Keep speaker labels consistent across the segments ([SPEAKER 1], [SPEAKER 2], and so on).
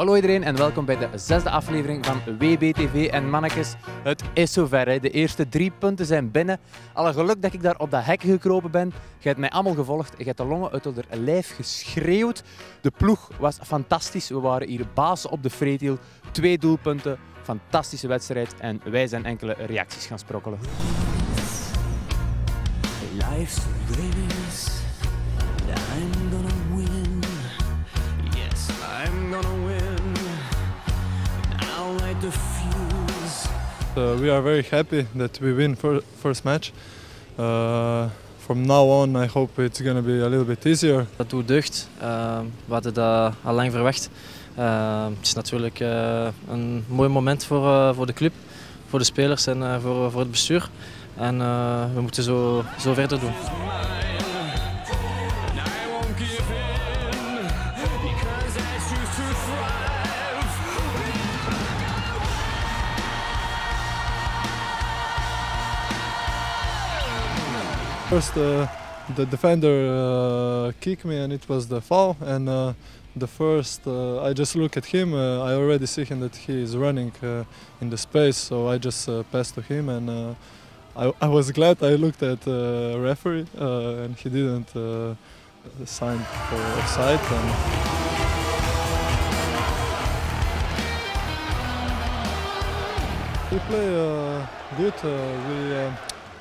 [SPEAKER 1] Hallo iedereen en welkom bij de zesde aflevering van WBTV. En mannetjes, het is zover. De eerste drie punten zijn binnen. Alle geluk dat ik daar op dat hek gekropen ben. Je hebt mij allemaal gevolgd. Je hebt de longen uit onder lijf geschreeuwd. De ploeg was fantastisch. We waren hier baas op de Freetiel. Twee doelpunten. Fantastische wedstrijd. En wij zijn enkele reacties gaan sprokkelen.
[SPEAKER 2] Life's
[SPEAKER 3] we are very happy that we win for first match. Uh, from now on, I hope it's going to be a little bit easier.
[SPEAKER 4] Dat doet deugd. Uh, we hadden dat al lang verwacht. Uh, het is natuurlijk uh, een mooi moment voor, uh, voor de club, voor de spelers en uh, voor, voor het bestuur. En uh, we moeten zo, zo verder doen.
[SPEAKER 3] First, uh, the defender uh, kicked me and it was the foul. And uh, the first, uh, I just look at him. Uh, I already see him that he is running uh, in the space, so I just uh, passed to him and. Uh, I, I was glad I looked at the referee uh, and he didn't uh, sign for offside. And we play uh, good. Uh, we uh,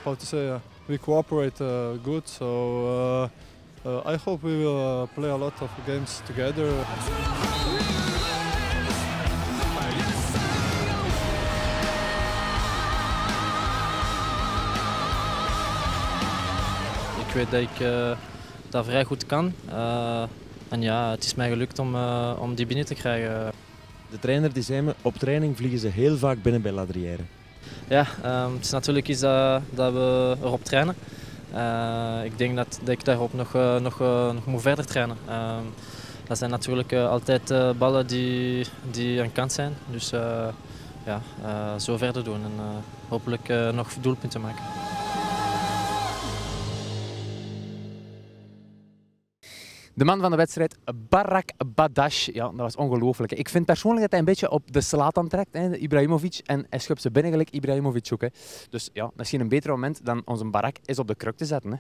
[SPEAKER 3] how to say uh, we cooperate uh, good. So uh, uh, I hope we will uh, play a lot of games together.
[SPEAKER 4] Ik weet dat ik uh, dat vrij goed kan. Uh, en ja, het is mij gelukt om, uh, om die binnen te krijgen.
[SPEAKER 5] De trainer die zei me, op training vliegen ze heel vaak binnen bij Ladrière.
[SPEAKER 4] Ja, um, het is natuurlijk iets dat, dat we erop trainen. ik denk dat, dat ik daarop nog, nog, nog moet verder trainen. dat zijn natuurlijk altijd ballen die, die een kans zijn. Dus ja, zo verder doen en hopelijk nog doelpunten maken.
[SPEAKER 1] De man van de wedstrijd, Barak Badash. Ja, dat was ongelooflijk. Ik vind persoonlijk dat hij een beetje op de Slatan trekt, hè, Ibrahimovic. En hij schubt ze binnen gelijk Ibrahimovic ook. Hè. Dus ja, misschien een beter moment dan onze Barak is op de kruk te zetten. Hè.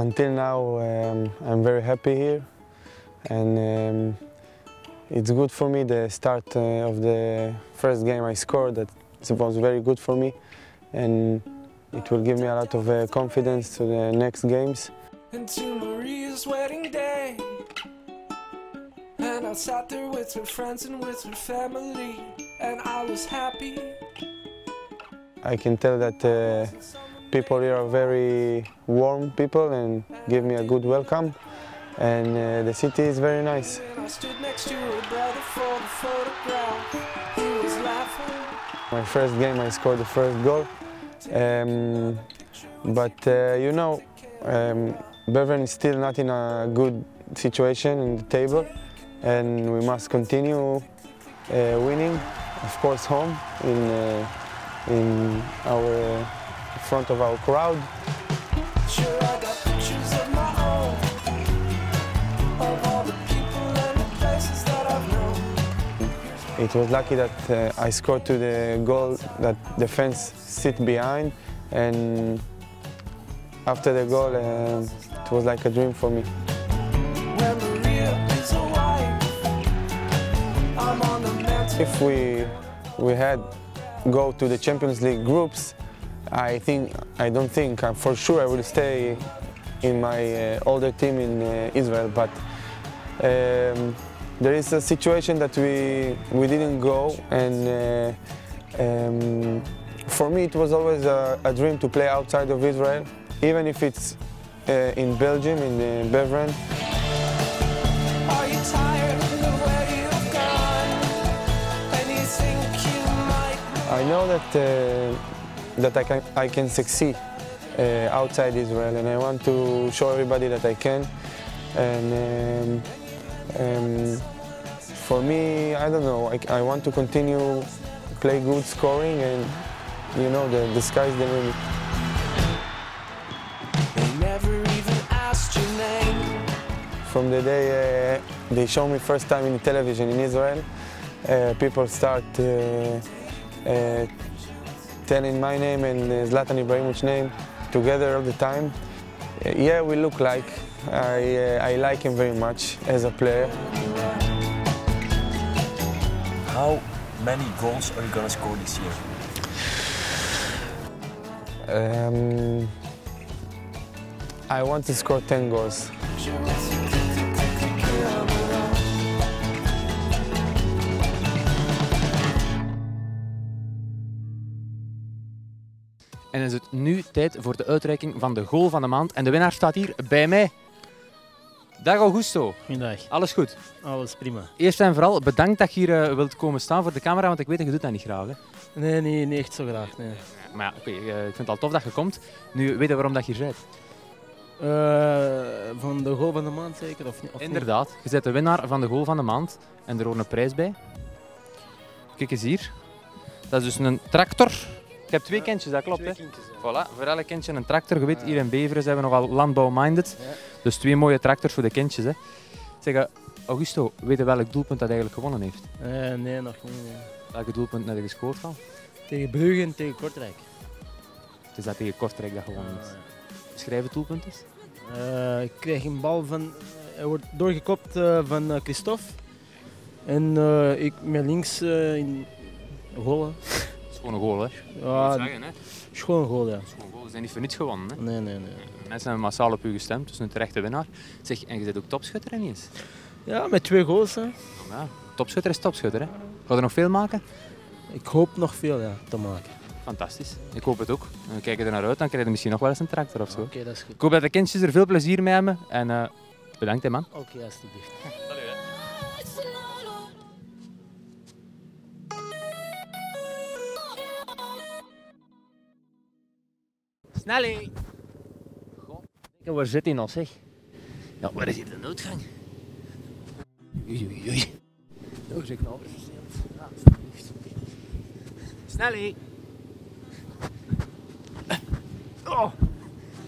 [SPEAKER 6] Until now, um, I'm very happy here, and um, it's good for me. The start uh, of the first game I scored, that was very good for me, and it will give me a lot of uh, confidence to the next games.
[SPEAKER 2] And to Maria's wedding day. And I sat there with her friends and with her family. And I was happy.
[SPEAKER 6] I can tell that uh, people here are very warm people and give me a good welcome. And uh, the city is very nice.
[SPEAKER 2] I stood next to her brother for the photograph. He was laughing.
[SPEAKER 6] My first game, I scored the first goal. Um, but uh, you know, um, Beveren is still not in a good situation in the table, and we must continue uh, winning. Of course, home in uh, in our uh, front of our crowd. It was lucky that uh, I scored to the goal that the fans sit behind, and after the goal, uh, it was like a dream for me.
[SPEAKER 2] When Maria is a wife. I'm on the mountain.
[SPEAKER 6] If we we had go to the Champions League groups, I think I don't think uh, for sure I will stay in my uh, older team in uh, Israel. But um, there is a situation that we we didn't go, and uh, um, for me it was always a, a dream to play outside of Israel, even if it's uh, in Belgium in uh, Beveren.
[SPEAKER 2] Are you tired of the way you've gone? And you think you might
[SPEAKER 6] I know that uh, that I can I can succeed uh, outside Israel, and I want to show everybody that I can. And um, um, for me, I don't know. I, I want to continue play good scoring, and you know the the sky's the limit.
[SPEAKER 2] They never even ask
[SPEAKER 6] from the day uh, they show me first time in television in Israel, uh, people start uh, uh, telling my name and uh, Zlatan Ibrahimovic's name together all the time. Uh, yeah, we look like. I, uh, I like him very much as a player.
[SPEAKER 5] How many goals are you gonna score this year?
[SPEAKER 6] Um, I want to score 10 goals.
[SPEAKER 1] En is het nu tijd voor de uitreiking van de goal van de maand. En de winnaar staat hier bij mij. Dag Augusto,
[SPEAKER 7] Goedendag,
[SPEAKER 1] alles goed?
[SPEAKER 7] alles prima.
[SPEAKER 1] Eerst en vooral bedankt dat je hier eh, wilt komen staan voor de camera, want ik weet dat je doet dat niet graag. Hè?
[SPEAKER 7] Nee, nee, niet echt zo graag. Nee.
[SPEAKER 1] Maar ja, oké, eh, ik vind het al tof dat je komt. Nu weet je waarom dat je hier bent.
[SPEAKER 7] Eh, van de goal van de maand zeker? Of, niet- of niet?
[SPEAKER 1] Inderdaad, je bent de winnaar van de goal van de maand. En er hoort een prijs bij. Kijk eens hier. Dat is dus een tractor. Ik heb twee kindjes, dat klopt. Hè?
[SPEAKER 7] Twee kindjes, ja.
[SPEAKER 1] Voilà, voor elk kindje een tractor. Je weet, hier in Beveren zijn we nogal landbouw-minded.
[SPEAKER 7] Ja.
[SPEAKER 1] Dus twee mooie tractors voor de kindjes. Hè. Zeg, eh, Augusto, weet je welk doelpunt dat eigenlijk gewonnen heeft?
[SPEAKER 7] Eh, nee, nog niet. nee.
[SPEAKER 1] Welke doelpunt heb je gescoord al?
[SPEAKER 7] Tegen Brugge en tegen Kortrijk.
[SPEAKER 1] Het is dat tegen Kortrijk dat gewonnen is. Schrijf het doelpunt eens.
[SPEAKER 7] Eh, ik kreeg een bal van. Hij wordt doorgekopt eh, van eh, Christophe. En eh, ik met links eh, in goal.
[SPEAKER 1] Een goal, hè?
[SPEAKER 7] Ja,
[SPEAKER 1] zeggen, hè?
[SPEAKER 7] Een goal, ja.
[SPEAKER 1] een goal. Ze zijn niet voor niets gewonnen, hè?
[SPEAKER 7] Nee, nee, nee.
[SPEAKER 1] Mensen hebben massaal op u gestemd, dus een terechte winnaar. Zeg, en je bent ook topschutter, hè, niet eens?
[SPEAKER 7] Ja, met twee goals. Hè.
[SPEAKER 1] Ja, topschutter is topschutter, hè? Ga er nog veel maken?
[SPEAKER 7] Ik hoop nog veel ja, te maken.
[SPEAKER 1] Fantastisch. Ik hoop het ook. We kijken er naar uit, dan krijg je misschien nog wel eens een tractor of zo.
[SPEAKER 7] Oké, dat is goed.
[SPEAKER 1] Ik hoop dat de kindjes er veel plezier mee hebben. En eh, bedankt, hè, man.
[SPEAKER 7] Oké, alsjeblieft.
[SPEAKER 1] Snelly! Goh, waar zit hij nog, zeg? Ja, waar is hier de noodgang? Oei, oei, oei. Nou, zeg nou, verzeild. Ja. Snelly! Oh!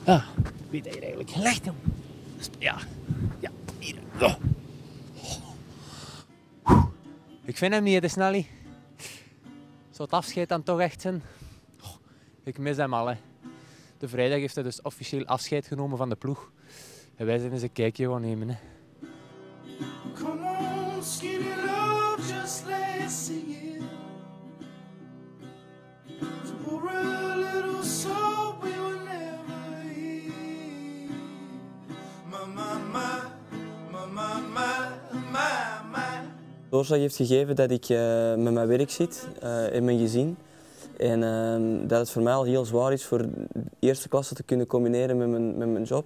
[SPEAKER 1] Ah, weet hij hier eigenlijk gelegd, hem? Ja, ja, hier. Oh. Ik vind hem niet, hè, de Snelly. Zou het afscheid dan toch echt zijn? Oh, ik mis hem al, hè. De vrijdag heeft hij dus officieel afscheid genomen van de ploeg. En wij zijn eens een kijkje gaan nemen. Hè.
[SPEAKER 2] Come on, skinny love, just let's sing it. For a little soul we will never hear. My, my, my, my, my, my, my, my.
[SPEAKER 8] doorslag heeft gegeven dat ik eh, met mijn werk zit eh, in mijn gezin. En ehm, dat het voor mij al heel zwaar is voor de eerste klasse te kunnen combineren met mijn, met mijn job.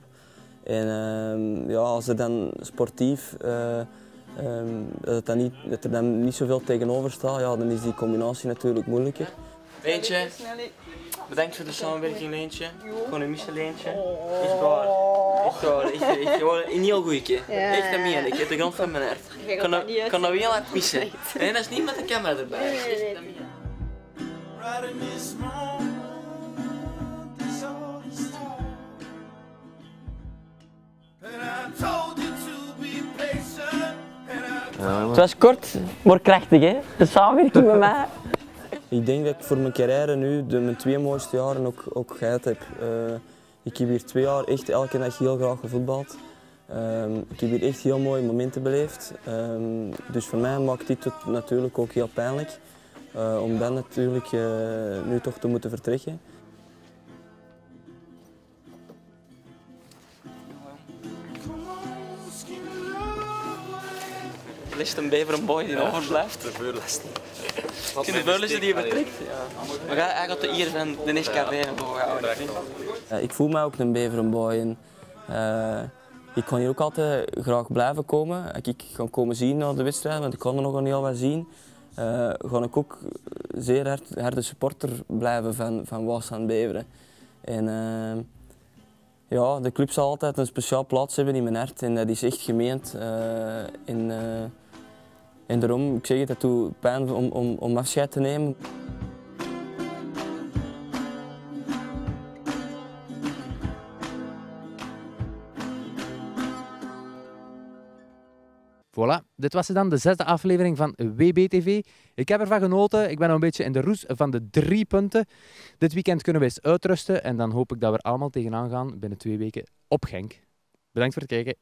[SPEAKER 8] En ehm, ja, als er dan sportief eh, ehm, dat, het dan niet, dat er dan niet zoveel tegenover staat, ja, dan is die combinatie natuurlijk moeilijker.
[SPEAKER 9] Leentje, bedankt voor de samenwerking, Leentje. Gewoon een missen, Leentje. Echt waar. Echt waar. Echt, echt gewoon een heel goeie. Echt dat meen ik. Uit de grond van mijn hart. Ik kan dat, kan dat heel hard missen. Nee, dat is niet met de camera erbij.
[SPEAKER 2] All the. And I told you to be patient,
[SPEAKER 9] Het was kort, maar krachtig, hè? De samenwerking met mij.
[SPEAKER 8] Ik denk dat ik voor mijn carrière nu de, mijn twee mooiste jaren ook, ook gehad heb. Eh, ik heb hier twee jaar echt elke dag heel graag gevoetbald. Ehm, ik heb hier echt heel mooie momenten beleefd. Ehm, dus voor mij maakt dit het natuurlijk ook heel pijnlijk. Eh, om dan natuurlijk eh, nu toch te moeten vertrekken.
[SPEAKER 9] List een bever een boy die overblijft. De vuurlist. de vuurlist die je vertrekt. Ja. Hij gaat de eer van de naar boven.
[SPEAKER 8] Eh, ik voel me ook een Beverenboy. En, eh, ik kan hier ook altijd graag blijven komen. Ik, ga komen zien naar de wedstrijd, want ik kan er nog een heel wat zien. Eh ga ik ook zeer hard, harde supporter blijven van, van Waasland Beveren. En eh, ja, de club zal altijd een speciaal plaats hebben in mijn hart en dat is echt gemeend. eh, en, eh, en daarom, ik zeg het, dat doet pijn om, om, om afscheid te nemen.
[SPEAKER 1] Voilà, dit was dan de zesde aflevering van WBTV. Ik heb ervan genoten. Ik ben een beetje in de roes van de drie punten. Dit weekend kunnen we eens uitrusten en dan hoop ik dat we er allemaal tegenaan gaan binnen twee weken op Genk. Bedankt voor het kijken.